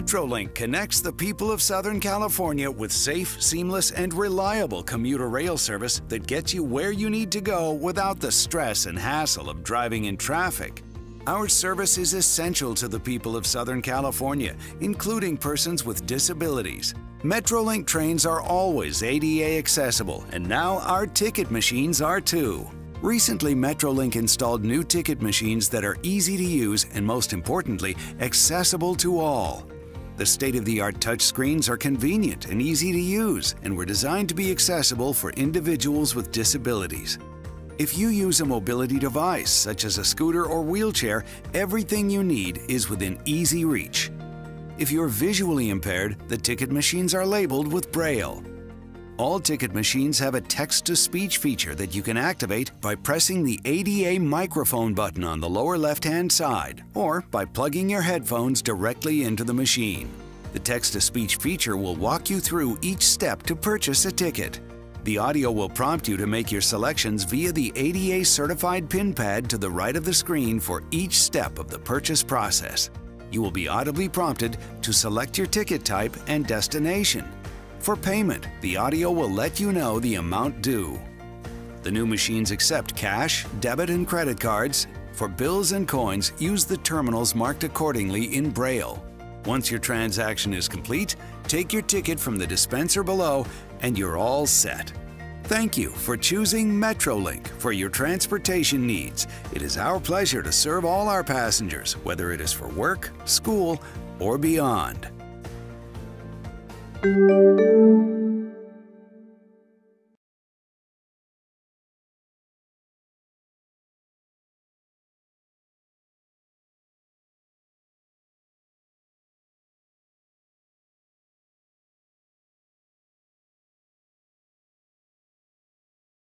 Metrolink connects the people of Southern California with safe, seamless, and reliable commuter rail service that gets you where you need to go without the stress and hassle of driving in traffic. Our service is essential to the people of Southern California, including persons with disabilities. Metrolink trains are always ADA accessible, and now our ticket machines are too. Recently, Metrolink installed new ticket machines that are easy to use and, most importantly, accessible to all. The state-of-the-art touchscreens are convenient and easy to use and were designed to be accessible for individuals with disabilities. If you use a mobility device, such as a scooter or wheelchair, everything you need is within easy reach. If you're visually impaired, the ticket machines are labeled with Braille. All ticket machines have a text-to-speech feature that you can activate by pressing the ADA microphone button on the lower left-hand side or by plugging your headphones directly into the machine. The text-to-speech feature will walk you through each step to purchase a ticket. The audio will prompt you to make your selections via the ADA certified pin pad to the right of the screen for each step of the purchase process. You will be audibly prompted to select your ticket type and destination. For payment, the audio will let you know the amount due. The new machines accept cash, debit, and credit cards. For bills and coins, use the terminals marked accordingly in Braille. Once your transaction is complete, take your ticket from the dispenser below and you're all set. Thank you for choosing Metrolink for your transportation needs. It is our pleasure to serve all our passengers, whether it is for work, school, or beyond. Música